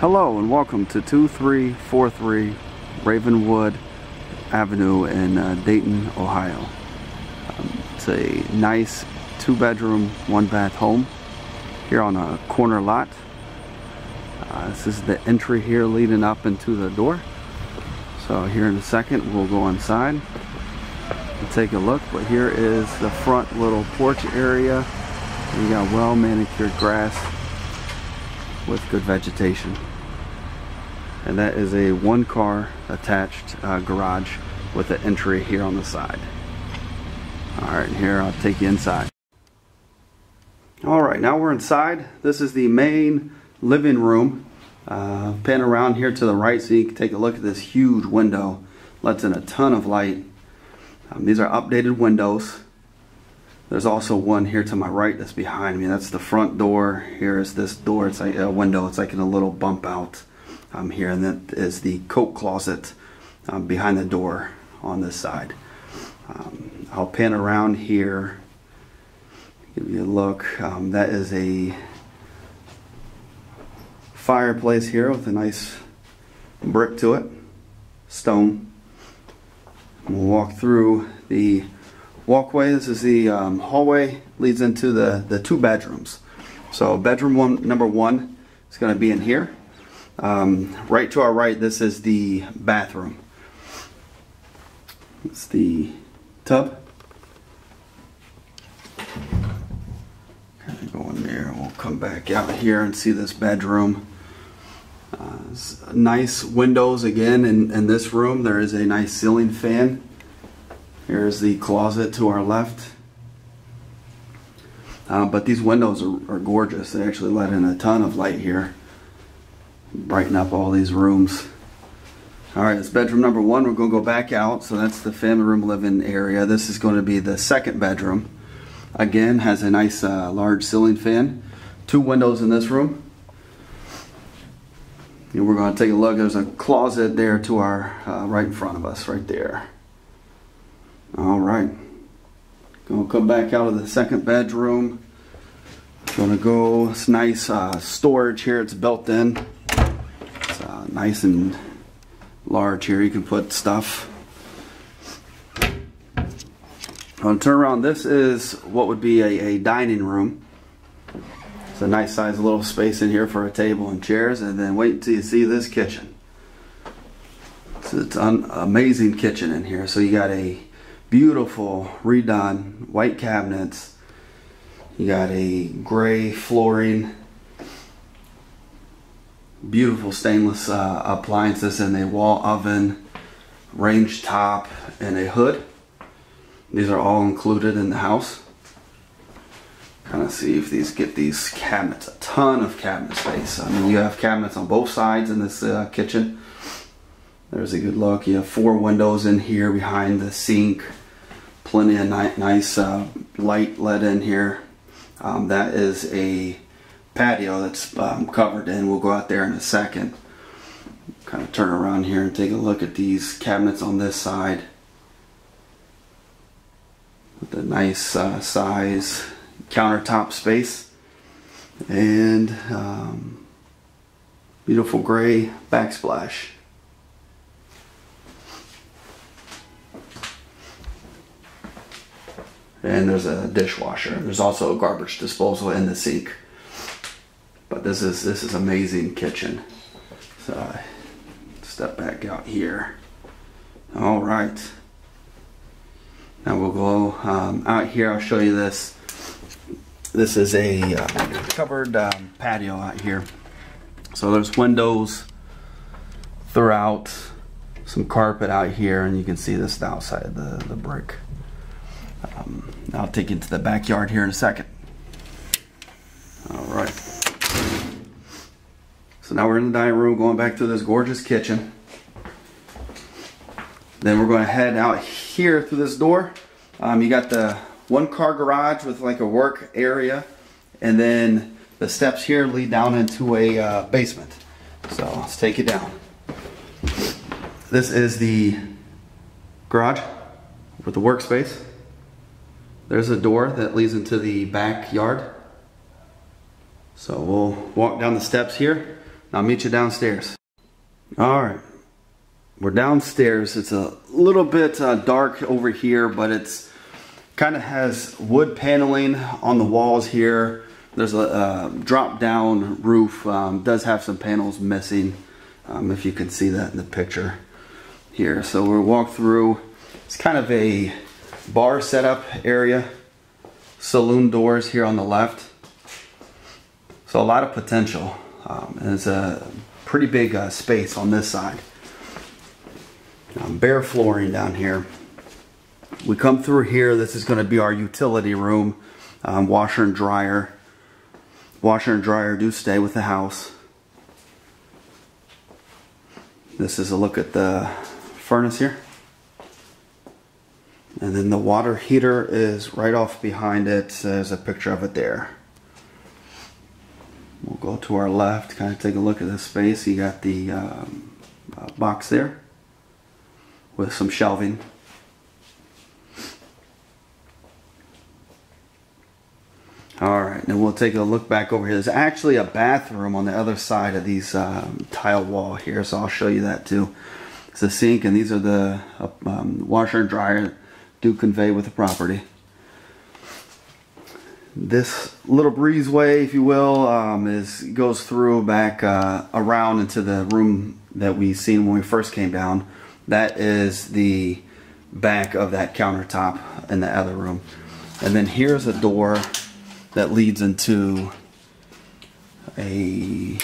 Hello and welcome to 2343 Ravenwood Avenue in uh, Dayton, Ohio. Um, it's a nice two bedroom, one bath home here on a corner lot. Uh, this is the entry here leading up into the door. So here in a second we'll go inside and take a look. But here is the front little porch area. You got well manicured grass with good vegetation. And that is a one car attached uh, garage with an entry here on the side. All right, here I'll take you inside. All right, now we're inside. This is the main living room. Uh, pan around here to the right so you can take a look at this huge window. Lets in a ton of light. Um, these are updated windows. There's also one here to my right that's behind me. That's the front door. Here is this door. It's like a window. It's like in a little bump out um, here. And that is the coat closet um, behind the door on this side. Um, I'll pan around here. Give you a look. Um, that is a fireplace here with a nice brick to it. Stone. We'll walk through the walkway. This is the um, hallway leads into the, the two bedrooms. So bedroom one, number one is going to be in here. Um, right to our right, this is the bathroom. It's the tub. Kind of go in there. We'll come back out here and see this bedroom. Uh, nice windows again in, in this room. There is a nice ceiling fan. Here's the closet to our left. Uh, but these windows are, are, gorgeous. They actually let in a ton of light here. Brighten up all these rooms. All right, it's bedroom number one. We're going to go back out. So that's the family room living area. This is going to be the second bedroom. Again, has a nice uh, large ceiling fan. Two windows in this room. And we're going to take a look. There's a closet there to our uh, right in front of us, right there. All right. Gonna come back out of the second bedroom. Gonna go, it's nice uh, storage here, it's built in. It's uh, nice and large here, you can put stuff. Gonna turn around, this is what would be a, a dining room. It's a nice size little space in here for a table and chairs, and then wait until you see this kitchen. So it's an amazing kitchen in here. So you got a beautiful redone white cabinets. You got a gray flooring, beautiful stainless uh, appliances and a wall oven, range top, and a hood. These are all included in the house. Kind of see if these get these cabinets, a ton of cabinet space. I mean, you have cabinets on both sides in this uh, kitchen. There's a good look. You have four windows in here behind the sink. Plenty of ni nice uh, light let in here. Um, that is a patio that's um, covered in. We'll go out there in a second. Kind of turn around here and take a look at these cabinets on this side. With a nice uh, size countertop space. And um, beautiful gray backsplash. And there's a dishwasher. There's also a garbage disposal in the sink. But this is this is amazing kitchen. So I step back out here. All right. Now we'll go um, out here. I'll show you this. This is a uh, covered um, patio out here. So there's windows throughout, some carpet out here, and you can see this outside of the, the brick. Um, I'll take you to the backyard here in a second. All right. So now we're in the dining room, going back to this gorgeous kitchen. Then we're going to head out here through this door. Um, you got the one car garage with like a work area, and then the steps here lead down into a uh, basement. So let's take it down. This is the garage with the workspace. There's a door that leads into the backyard. So we'll walk down the steps here. and I'll meet you downstairs. All right, we're downstairs. It's a little bit uh, dark over here, but it's kind of has wood paneling on the walls here. There's a uh, drop down roof, um, does have some panels missing, um, if you can see that in the picture here. So we'll walk through. It's kind of a bar setup area. Saloon doors here on the left. So a lot of potential. Um, and it's a pretty big uh, space on this side. Um, bare flooring down here. We come through here. This is going to be our utility room. Um, washer and dryer. Washer and dryer do stay with the house. This is a look at the furnace here. And then the water heater is right off behind it. There's a picture of it there. We'll go to our left, kind of take a look at the space. You got the um, uh, box there with some shelving. All right, then we'll take a look back over here. There's actually a bathroom on the other side of these um, tile wall here, so I'll show you that too. It's a sink, and these are the uh, um, washer and dryer do convey with the property. This little breezeway, if you will, um, is goes through back uh, around into the room that we seen when we first came down. That is the back of that countertop in the other room. And then here's a door that leads into a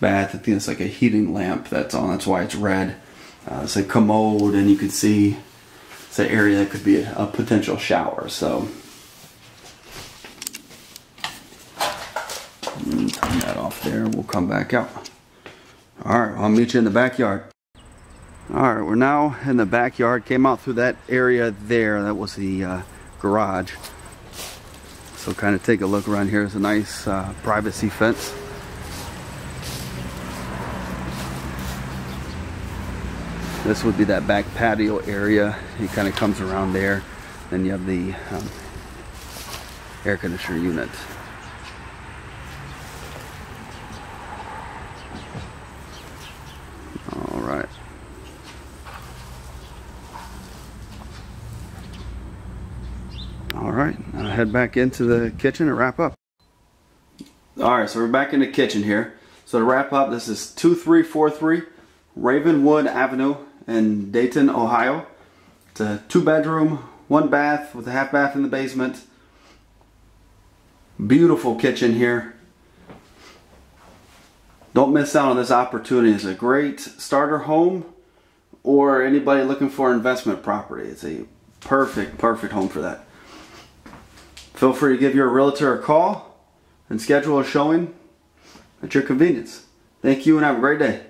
bath. I think it's like a heating lamp that's on. That's why it's red. Uh, a commode, and you can see it's an area that could be a, a potential shower. So turn that off there. We'll come back out. All right, I'll meet you in the backyard. All right, we're now in the backyard. Came out through that area there. That was the uh, garage. So kind of take a look around here. It's a nice uh, privacy fence. This would be that back patio area. It kind of comes around there. Then you have the um, air conditioner unit. All right. All right, head back into the kitchen and wrap up. All right, so we're back in the kitchen here. So to wrap up, this is 2343 Ravenwood Avenue in Dayton, Ohio. It's a two bedroom, one bath with a half bath in the basement. Beautiful kitchen here. Don't miss out on this opportunity. It's a great starter home or anybody looking for investment property. It's a perfect, perfect home for that. Feel free to give your realtor a call and schedule a showing at your convenience. Thank you and have a great day.